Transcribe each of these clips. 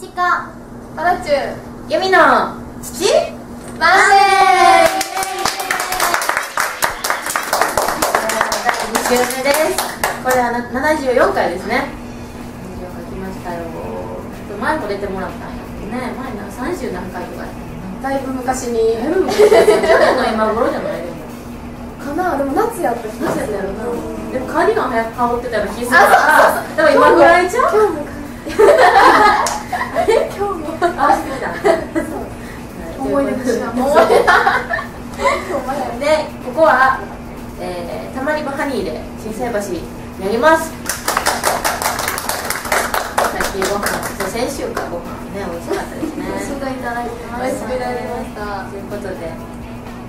ちかパラチュユミの父マン第2週目です。これはな74回ですね。74回来ましたよ。前も出てもらったんやけどね。前な30何回とかだいぶ昔に。去年の今頃じゃないでも。かなでも夏やった夏やったやろな。でもカーディガン早く羽織ってたような気するから。でも今ぐらいちゃう？今日も今日もあしてきた思い出しなもう思い出でここは、えー、たまり場ハニーで新生橋にありますさっきご飯そう先週かご飯ね美味しかったですねすごいいただきました美味ししたくなりましたということで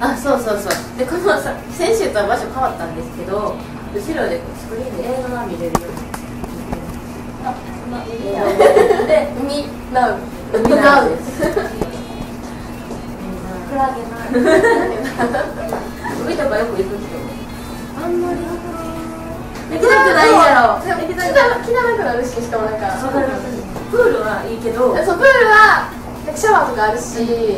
あそうそうそうでこのさ先週とは場所変わったんですけど後ろでこうスクリーンで映画が見れるようにあそんな。海やで海ナウ。なんですクラゲな海とかよく行く人あんまり行きたくないやろでも汚汚くなるししかもなんかプールはいいけどそうプールはシャワーとかあるし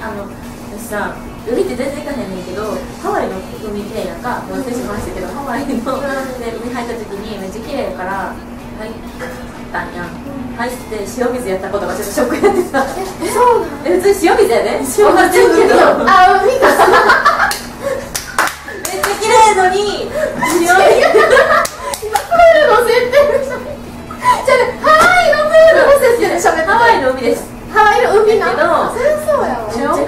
あの私さ海って全然行かへんねんけどハワイの海綺麗やんか私しましたけどハワイの、海入った時にめっちゃ綺麗やから入ったんや、入って塩水やったことがちょっとショックやってさえそうなんえ普通に塩水やで。塩あ海が めっちゃ綺麗のに。塩水。今プールの設定じゃあねハワイのプールの設定でしゃべって。ハワイの海です。ハワイの海な。だけどそりゃそうやわ。めっ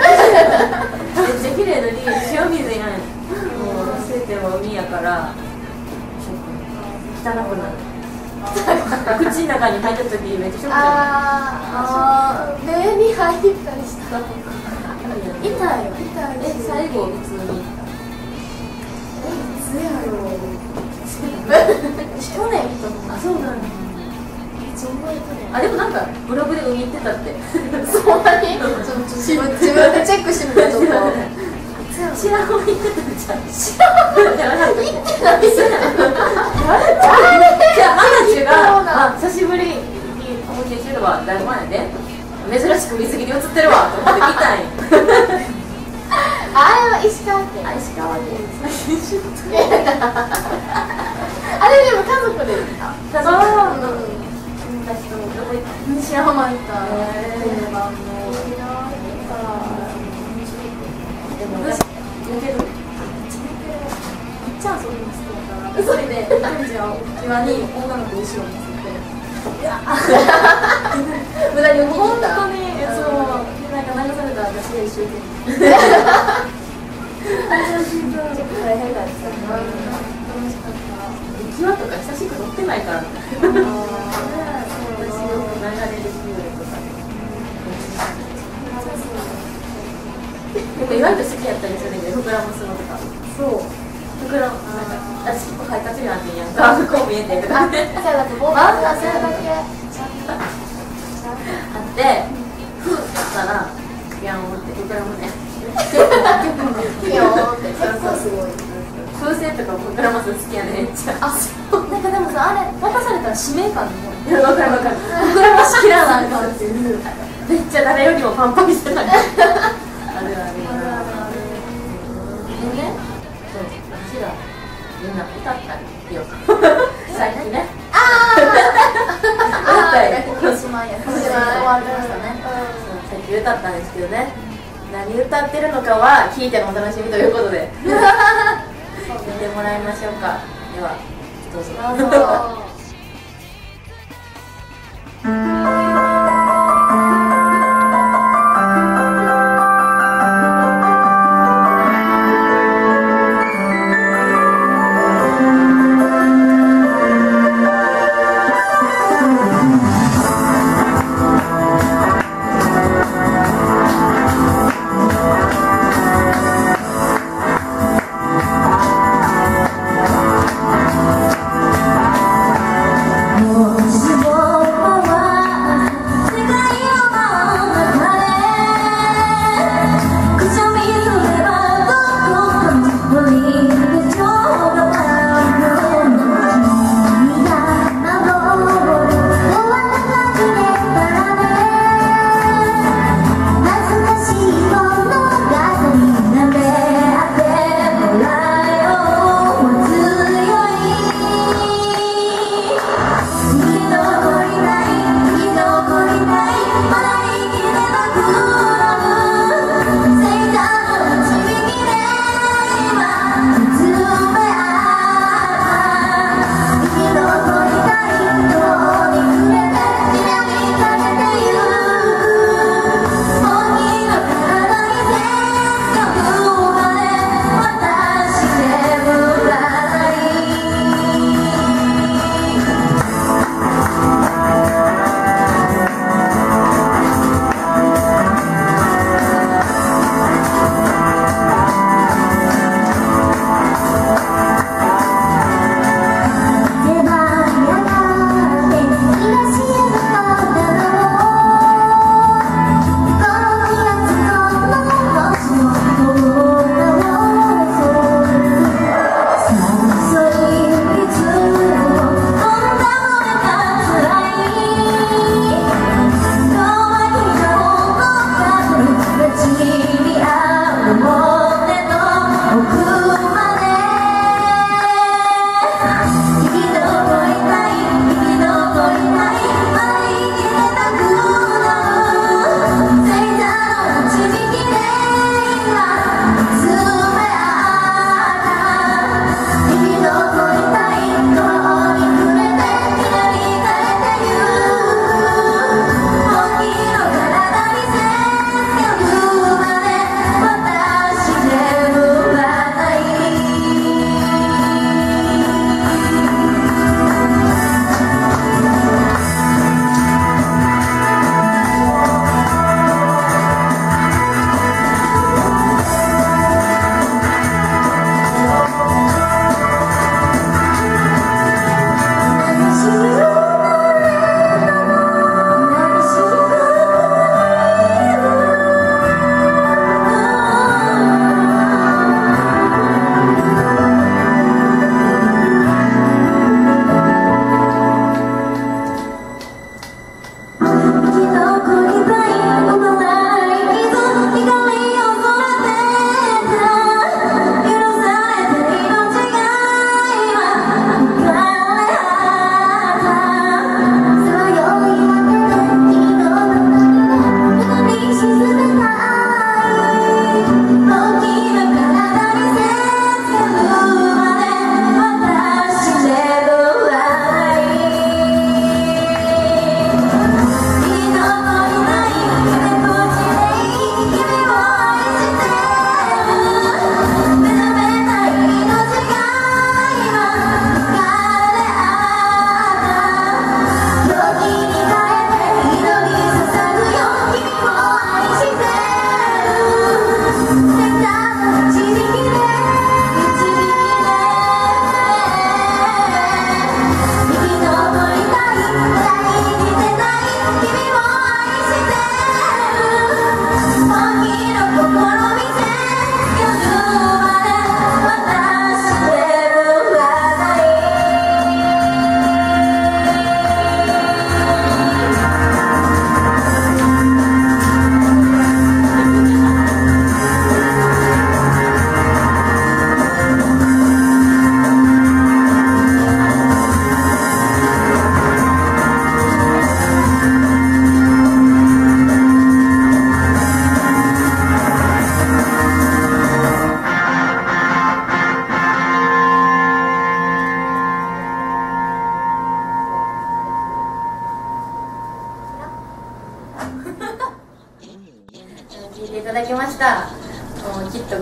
ちゃ綺麗のに塩水やんもう全ては海やから汚くなる口の中に入った時めっちゃショックああ目に入ったりしたら痛いよ。痛いえ最後普通にえいつやろう去年行ったのあそうなんだあでもなんかブログで海行ってたってそんなに自分でチェックしてみてちょっと知らん行ってたじゃん知らん行ってないじゃんあマナチュがあ久しぶりにお見せしてるわだいぶ前で珍しく水着に映ってるわと思って見たいあれは石川県。あ石川県。あれでも家族でた。家族うん見た。人どこ行った。西浜行った。でも私見てるちゃ遊びに好きだから嘘でアンジは庭に女の子後ろについて。無駄に本当にそう。でなんか流されたら私が一生懸命 私結構肺活量あってんやんかこう見えてんけどあってそうだってボそれだけふうったらヤンって膨らむね。ピヨーンって。結構すごい。風船とか膨らますの好きやねめっちゃ。あそう。なんかでもさあれ渡されたら使命感にもいやわかるわかる。膨らましきらなあかんっていう。めっちゃ誰よりもパンパンしてた歌ったり広島や広島終わりましたねさっき歌ったんですけどね。何歌ってるのかは聞いてのお楽しみということで。聞いてもらいましょうか。ではどうぞ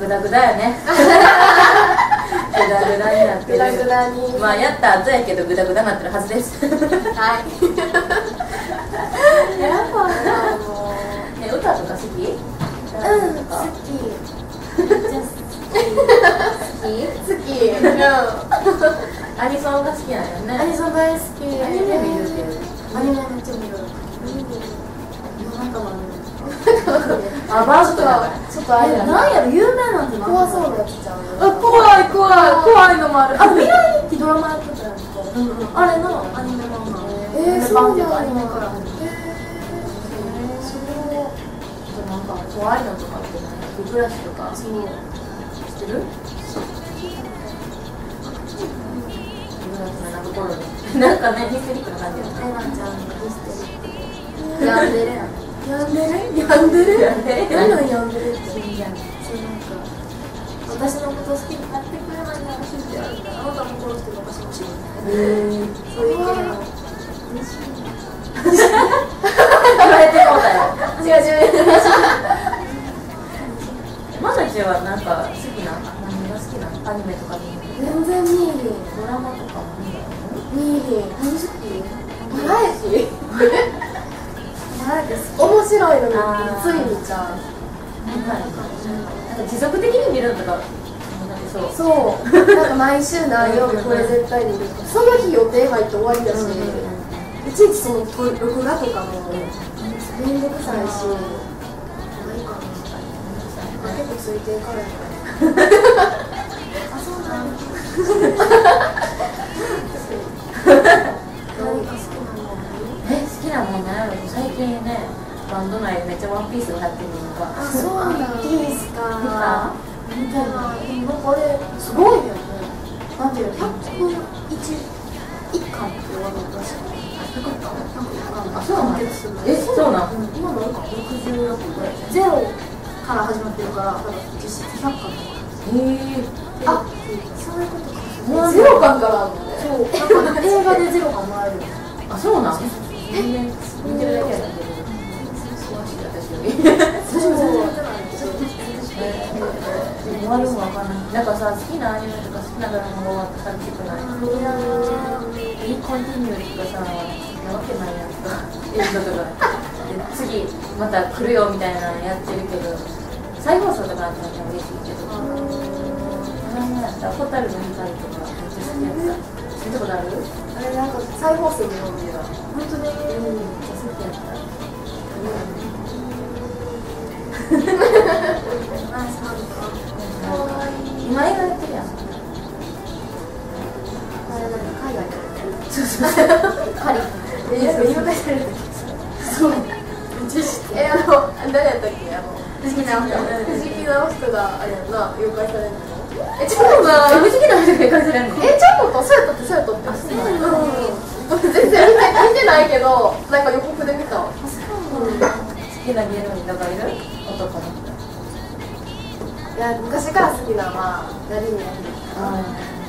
グダグダよね。グダグダになってる。グダグダに。まあやった後やけどグダグダになってるはずです。はい。やっぱなもう。ね歌とか好き？うん好好き。好き。好き。うんアニソンが好きなんよね。アニソン大好き。アニメ見るってアニメめっちゃ見る。なんかもあバーストだからちょっとあれやななんやろ有名なんて怖そうなやつちゃうあ怖い怖い怖いのもある。あ未来ってドラマやってたやんかあれのアニメ漫画えー、でそうなんやバンっていうかアニメからえー、そうなんか怖いのとかってなんかビブラシとかそう知ってる？なんか頃になんかねヒステリックな感じだエナちゃんのミステリーヤンデレヤンデレヤンデレヤンデレ何なんヤンデレって死んじゃうそうなんか私のこと好きになってくれないなら信じてあるからあなたも殺しても私も死ぬへえそういう系の言われてもうたよ違う違うまなちはなん？か好きな何が好きなのアニメとか全然見えへん。ドラマとかも見るの見えへん。何好き？バラエティバラエティ面白いのに。ついにちゃうなんか持続的に見るのとか。なんかそう。そうなんか毎週何曜日これ絶対見るとかその日予定入って終わりだし、いちいちそのと録画とかも面倒くさいし、ないかな結構ついていかれないあそうなん何 か好きなのえ好きなもんなんやろ最近ねバンド内でめっちゃワンピースが入ってるのが。あそうなんですか？見た？でもな。んかあれすごいよね。なんていうの？100分1一巻って言われしい100巻なんか1巻あそうなの？完結するえそうなのん今のなんか60ぐらいゼロから始まってるから実質100巻とか。へえあそういうことか。うんゼロ巻からあるのねそう。なんか映画でゼロ巻もらえるあそうなん？全然見てるだけやっ終わるもわかんないなんかさ好きなアニメとか好きなドラマが終わった寂しくないいやーいいコンティニューとかさなわけないやんかエンドとかで次また来るよみたいなのやってるけど再放送とかあったら嬉しいけど何やったホタルの光とかめっちゃ好きやった見たことあるあれなんか再放送で読んでた。本当にめっちゃ好きやった今映画やってるやん海外そうそうそうカリで誘拐されるそうえあの誰やったっけあの好きな人藤木直人があれやんな誘拐されるのえちょっとな無事な人が返されるのえちょっとそうやったってそうやったってそうなんやうん全然見てないけどなんか予告で見たわ好きな芸能人とかいる？男の人いや昔から好きなまあ成宮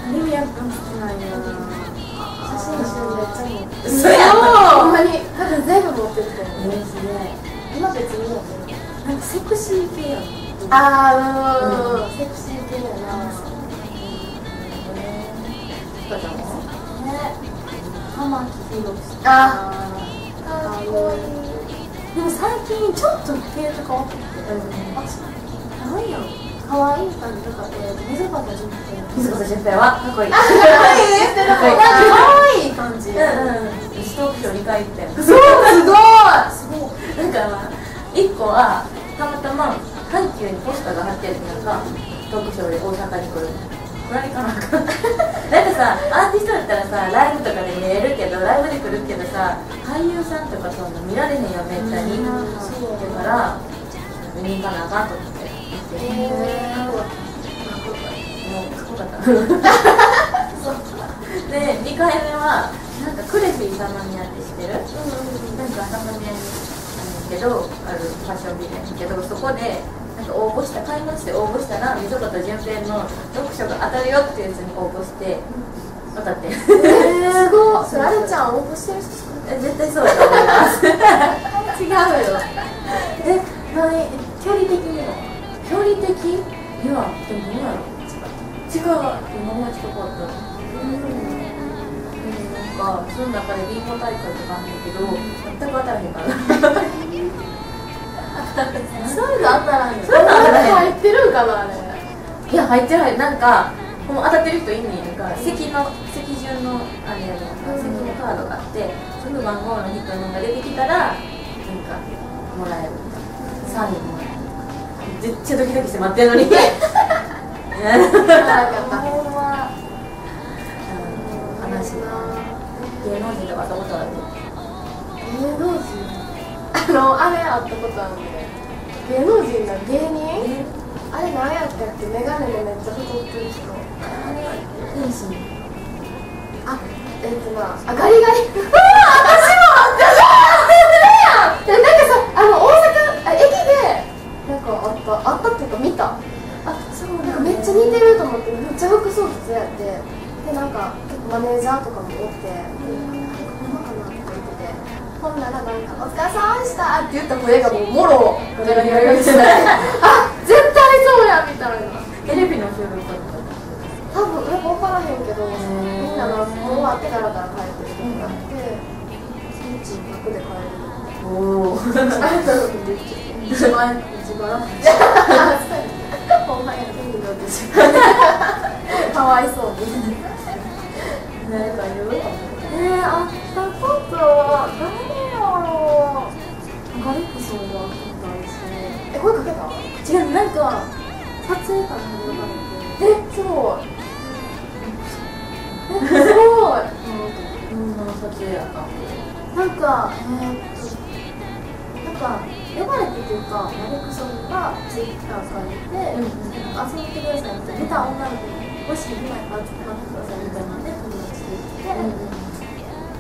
成宮君好きなんや写真集めっちゃ持ってるほんまに多分全部持ってると思うえすげえ今別になんかセクシー系やんあーうんセクシー系やなとかもね玉木宏あかっこいいでも最近ちょっと系と変わって。う。なんや可愛い感じとかで溝端淳平水子純平はかっこいいかっこいい感じうんうんストーク賞2回行ったよそうすごいすごいだから1個はたまたま阪急にポスターが貼ってあるなんかトークショーで大阪に来るこれにかななんかさアーティストだったらさライブとかで見えるけどライブで来るけどさ俳優さんとかそんな見られへんよめったにだから見に行かなあかんとかで2回目はなんかクレフィーたまにやって知ってる？なんかたまにやるけどあるファッションビルけどそこでなんか応募した買いまして応募したら溝端淳平の読書が当たるよっていうやつに応募して当たっ。てえー、すごいそれあれちゃん応募してる人絶対そうだと思います。違うよ。え何？距離的にも的いやでもどうやろ違う今が近かった。なんかその中でビンゴ大会とかあるんだけど全く当たらへんから。そういうのあったらね。そういうの当たらへん入ってるんかなあれいや入ってる入ってるなんかもう当たってる人いんねんなんか席の席順のあれやねん席のカードがあってその番号の人のが出てきたらなんかもらえるみたいなサインもめっちゃドキドキして待ってるのに。芸能人とか会ったことある芸能人あのあれ会ったことあるね芸能人。が芸人あれ何やったっけメガネでめっちゃ太ってる人。天使あえっとなあガリガリ似てると思ってめっちゃ服装普通やって。でなんか結構マネージャーとかもおってでなんかほんまかなとか言っててほんならなんか「お疲れ様でした」って言った声がもうもろガリガリガリガリしてあ絶対そうやみたいなテレビの収録とか多分なんか分からへんけどみんなのもう終わってからから帰ってる時があってそのち楽で帰れるおおあれだろうって一番一番ほんまや意味のってかわいそうに誰かいるえー、あったことは誰やろうガリックさんはないしえ声かけた違うなんか撮影から始まるえすごいえすごいうんの撮影やったなんか、えー、っと、なんか、呼ばれてというか、マリクソンがツイッターから見て、うん遊んでくださいみたいな、出た女の子に、もし今から集まってくださいみたいなんで、友達で行っ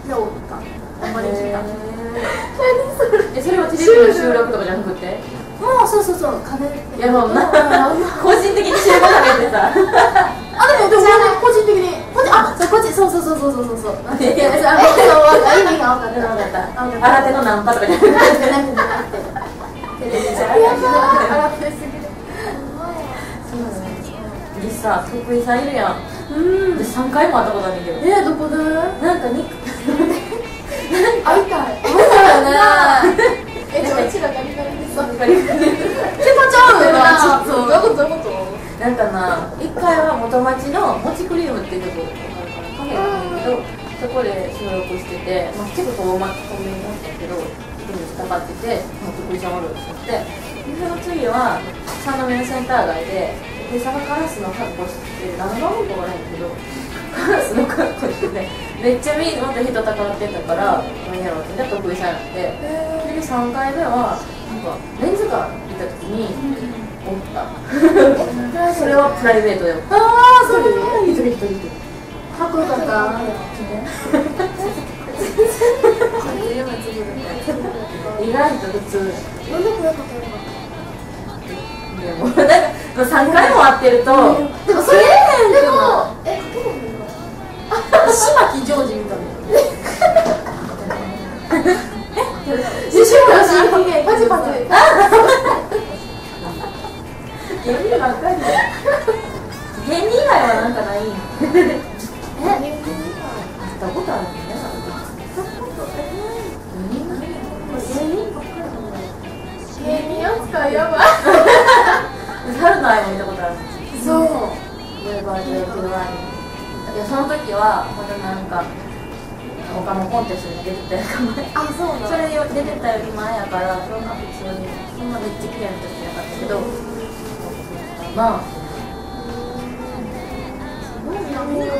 て、で、おった。あんまり聞いた。何それえそれはテレビの収録とかじゃなくてもう、そうそうそう、金。いやもう、個人的に収録かけてさでも、でも、個人的に、個人、あ、そう、個人、そうそうそうそうそうそう。いや、いや、あ、そう、意味が分かってなかった。新手のナンパとかじゃなくて洗ってすぎ。さ徳井さんいるやんうん。で3回も会ったことあるけどえ、どこで？なんかに会いたい。会いたいよね。え、ちょ、うちらガリガリでさ。気持ち悪いな。ちょっと。どういうこと？どういうこと？なんかな1回は元町のもちクリームっていうとこカフェなんだけどそこで収録してて、まあ、結構こう巻き込みになったけどっててもう徳井さんおるってって。でその次は三宮のセンター街で徳井さんがカラスの格好してて何が多いかわからないけどカラスの格好しててめっちゃみんな人たかってたから何やろうってで徳井さんやって。で3回目はなんかレンズカー見た時におった。それはプライベートで。ああ、それ。一人一人一人かっこよか。った。意外と普通。なんで声かけるのでもなんかもう3回も会ってるとでもそれでもえかけるの島木ジョージみたいな自信もしパチパチ芸人ばっかり芸人以外はなんかないんえ 会ったことあるやばい。春の愛も見たことある。そう。ブルバージュクドワインいやその時はまだなんか他のコンテストに出てたやか前あそうそれよ出てたより前やからそんな普通にそんなめっちゃ綺麗な時じゃなかったけどまあ。すごいな。みんな青いよね。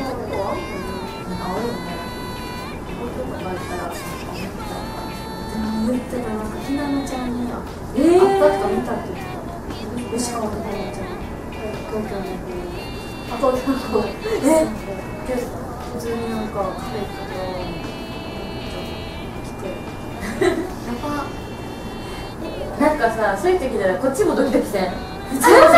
東京とか行ったら言ってたなんかひなのちゃんにはえ会ったとか見たって言ってた石川とかちゃん東京のあ東京のえで普通になんかカフェ行ったけど来てやばなんかさそういう時でこっちもドキドキせん絶対どう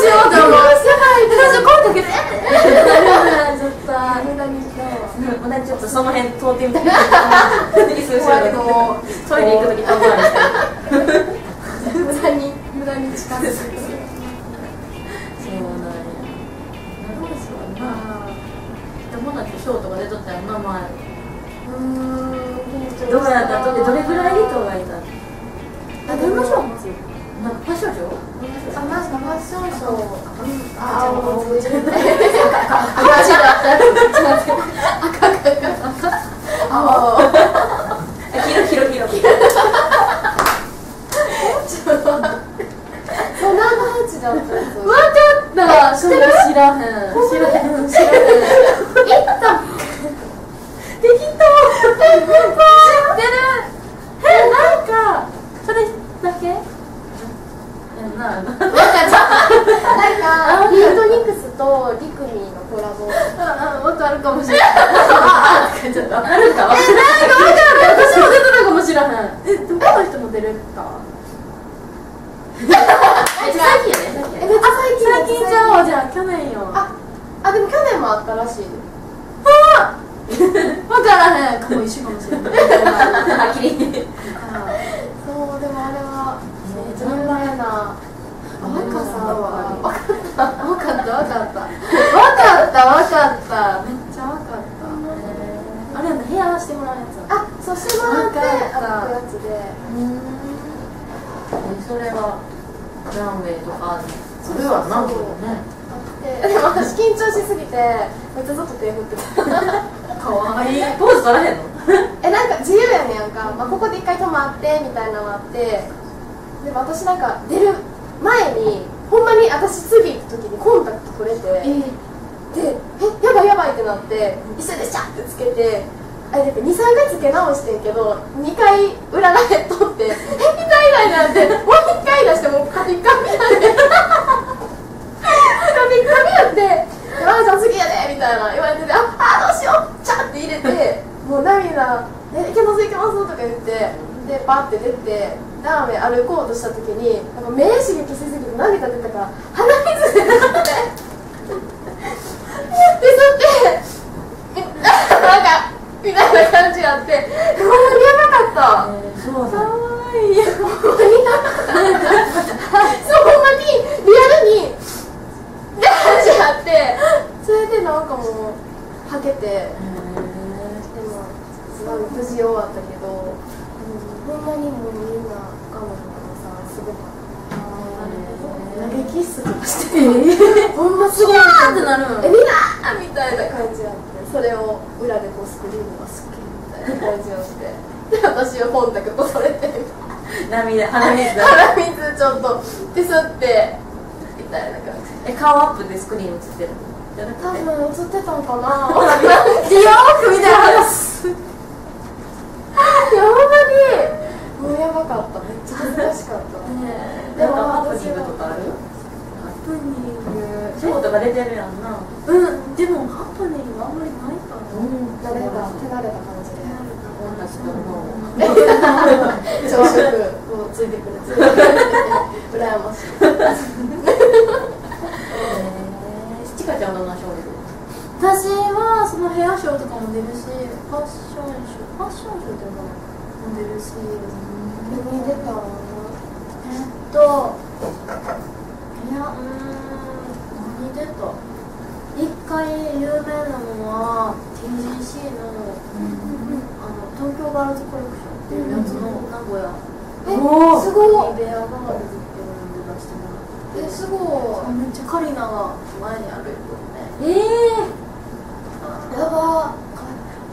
しようって思うやばいどうしよう声かけて絶対無駄にしたまだちょっとその辺通ってみたいなトイレ行く時んどうやったどれぐらい人がいたあ出ましょうなんかファッションショーあなんかファッションショーああもう自分で赤だった赤赤赤ああキロキロキロキロちょっとそんな話だったやつ分かったそれ知らへん知らへん知らへん行ったできた知ってるえなんかそれだけやんななんかビートニクスとリクミーのコラボああもっとあるかもしれないああちょっとあるかえなんか分かんない私も出てたかもしれへんえどこの人も出れたえ最近やねえめっちゃ最近最近じゃあじゃあ去年よああでも去年もあったらしい分からへんかも一緒かもしれないはっきりそうでもあれはめっちゃ有名な若さは分かった分かった分かった分かった分かっためっちゃ分かったあれやんなヘアしてもらうやつ。あそうしてもらってなんかやつで。それはランウェイとかそれはなんかね。で でも私緊張しすぎてめっちゃずっと手振ってた。かわいい。ポーズ取らへんの？えなんか自由やねんやんか、まあ、ここで一回止まってみたいなのがあって。でも私なんか出る前にほんまに私次行く時にコンタクト取れてでえやばいやばいってなって一緒でシャッてつけてあれだって23回つけ直してんけど2回裏が減っとってえ痛い痛いなってもう1回出してもうカピカピなんで。カピカピやって「山ちゃん次やで」みたいな言われてて「ああどうしよう」チャッて入れてもう涙「えいけますいけます」とか言ってでパッて出てラーメン歩こうとした時になんか目刺激しすぎて涙出たから鼻水出なくてでそってなんかみたいな感じがあってほんまにやばかったそうかわいいほんまにやばかったそうほんまにリアルにって感じがあってそれでなんかもうはけてでもすごい無事終わったけど、うん、ほんまにもうみんな彼女もさすごかった投げキッスとかしてほんますごいーってなるえみんなみたいな感じあってそれを裏でこうスクリーンが好きみたいな感じをしてで私はコンタクトそれて涙鼻水鼻水ちょっと。手すってみたいな感じ。え顔アップでスクリーン映ってる多分映ってたんかな。美容服みたいな話いやほんまにもうやばかった。めっちゃ恥ずかしかった。でもハプニングとかある？ハプニング。ショーとか出てるやんな。うん。でもハプニングあんまりないかな。うん。慣れた手慣れた感じで。女たちと思う朝食をついてくるついてくる羨ましいちかちゃん。はどんなショー出る私はそのヘアショーとかも出るしファッションショーファッションショーっていうのも出るし何出たえっといやうーん。何出た一回有名なのは TGC の,、あの東京ガールズコレクションっていうやつの名古屋えすごいえすごいめっちゃカリナが前に歩いてるねええやば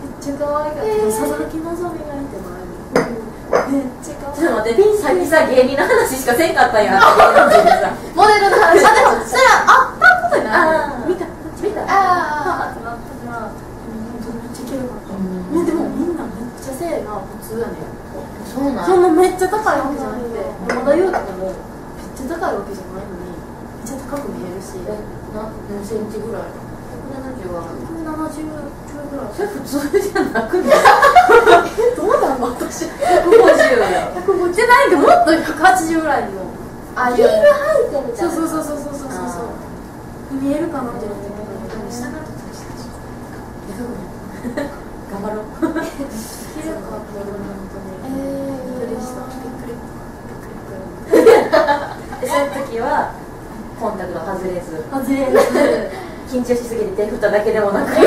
めっちゃ可愛かった、えー。佐々木希がいて前にめっちゃ可ちょっ愛いと待ってさっきさ芸人の話しかせんかったんやって芸人さモデルの話。あでもそれはあったことあ見た見たああってなったからうんめっちゃ綺麗かった、うんねでもみんなめっちゃ背が普通やねんそうなんそんなめっちゃ高いわけじゃなくて山田裕太でもめっちゃ高いわけじゃないのにめっちゃ高く見えるしえな何センチぐらい170は170ちょいぐらいそれ普通じゃなくてどうなの私。150や150じゃないけどもっと180ぐらいの。ああいうヒール履いてみたいなそうそうそうそうそうそうそう。見えるかなって思ったけど下から。頑張ろう えびっくりしたびっくりでその時はコンタクト外れず。外れる昨 緊張しすぎて手振っただけでもなく。ち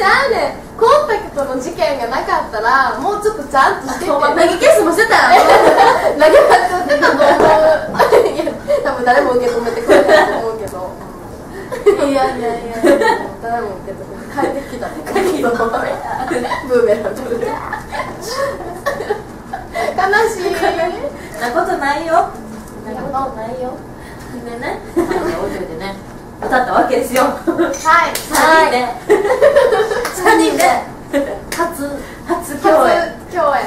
ゃうね。んコンタクトの事件がなかったらもうちょっとちゃんとしてて。投げキスもしてたよ。投げまくってたと思う多分誰も受け止めてくれないと思うけど。いやいやいや誰も受け止めて帰ってきた。ね帰ってきた。ブーメランブーメラン。悲しいなことないよ。なことないよ。でね。置いといてね。歌ったわけですよ。はい。3人で。3人で。初。初共演。初共演。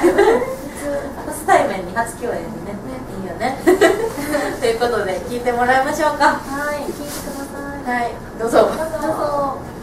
初対面に初共演でね。いいよね。ということで聞いてもらいましょうか。はい聞いてください。はいどうぞ。どうぞ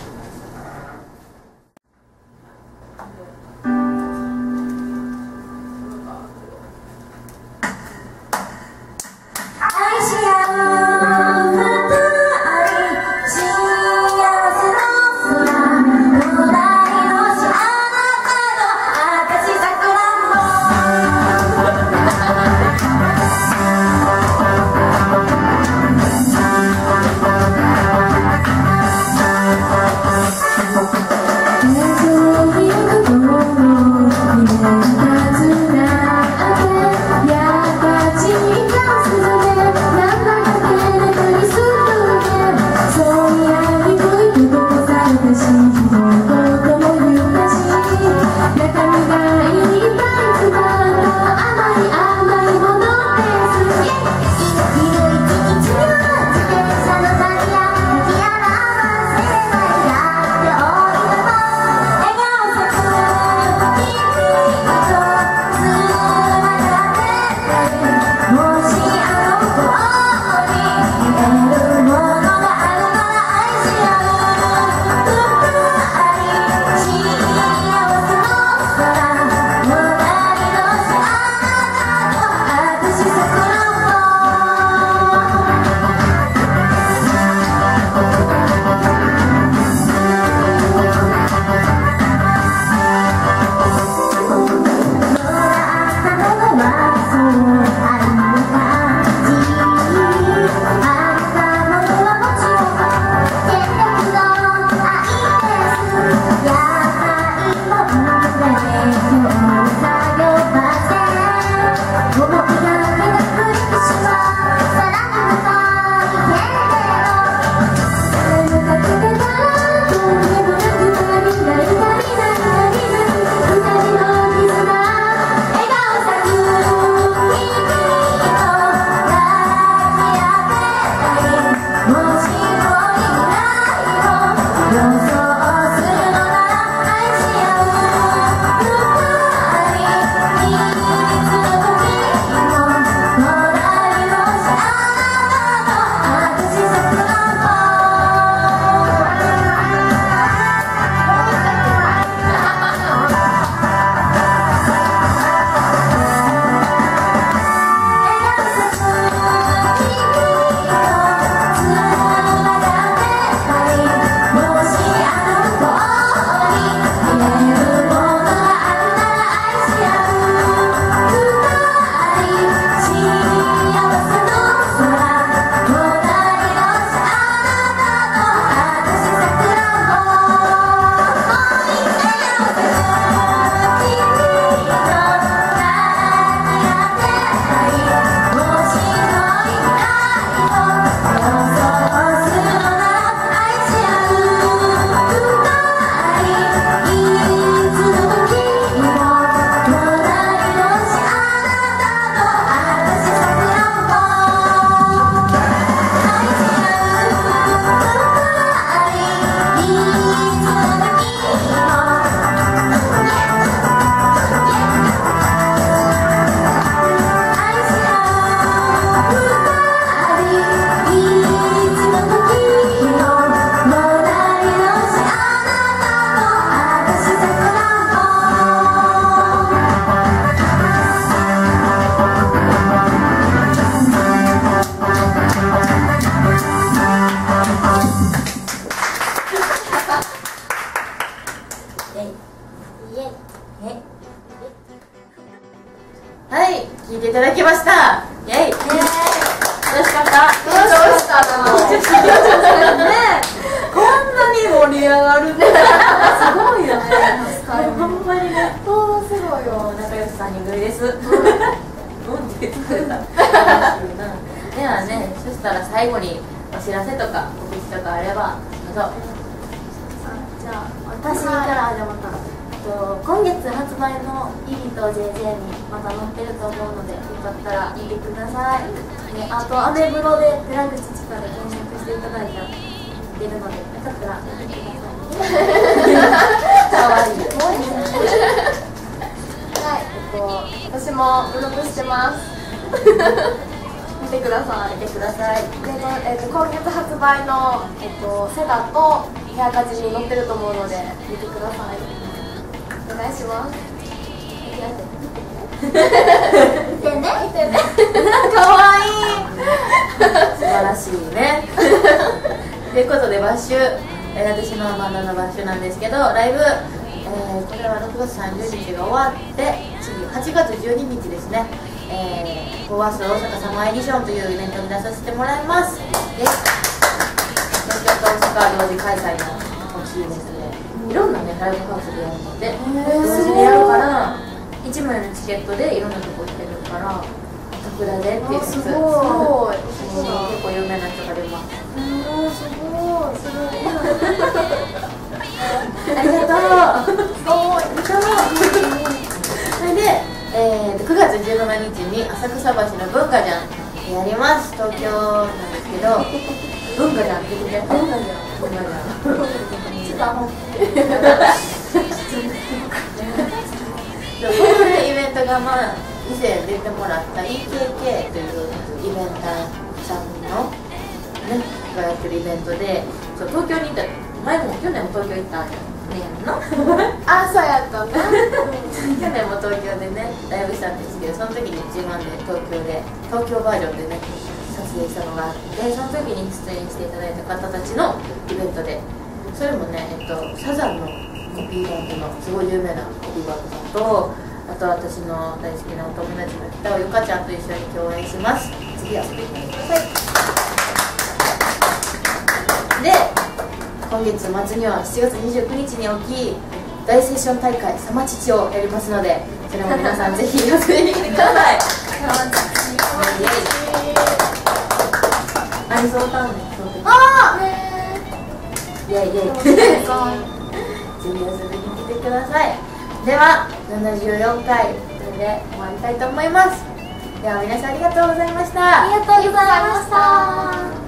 す。うん。て言ってたではねそしたら最後にお知らせとか告知とかあればどうぞじゃあ私からじゃまたえっと今月発売の「イビと JJ」にまた載ってると思うのでよかったら見てください、ね、あとアメブロで寺口千佳で検索していただいたら出るのでよかったら見てくださいかわいいはい、えっと、私もブログしてます。見てください。見てくださいで、えっと、今月発売の、えっと、セダと部屋カジに載ってると思うので、見てください。お願いします。見てね見てねかわいい。素晴らしいねということでバッシュ、えー私のバンドのバッシュなんですけどライブ、えーこれは6月30日が終わって次8月12日ですねえー、フォース大阪サマーエディションというイベントに出させてもらいますで東京と大阪同時開催の今週ですねいろんなねライブハウスでやるので同時にやるから1枚のチケットでいろんなとこ行けるから特ダでっていうすごい。すごい。結構有名な人が出ますすごい。すごい。ありがとうすごいそれで、えー、9月17日に浅草橋の文化じゃんやります。東京なんですけど 文化じゃん。って言って文化じゃん。文化じゃん。ちょっとあのでこのねイベントがまあ以前出てもらった EKK というイベンターさんのねがやってるイベントでそう東京に行った。前も去年も東京行ったんやねんのあ、そうやったね。去年も東京でねライブしたんですけどその時に自慢で東京で東京バージョンでね撮影したのがあってその時に出演していただいた方たちのイベントでそれもね、えっと、サザンのコピーバンドのすごい有名なコピーバンドさんとあと私の大好きなお友達の北尾ゆかちゃんと一緒に共演します次遊びに来てくださいで今月末には7月29日に起き大セッション大会サマチチをやりますのでそれも皆さんぜひ遊びに来てください。アニソンタウンでその時あイエイイエイ。ぜひ遊びに来てください。では74回これで終わりたいと思います。では皆さんありがとうございました。ありがとうございました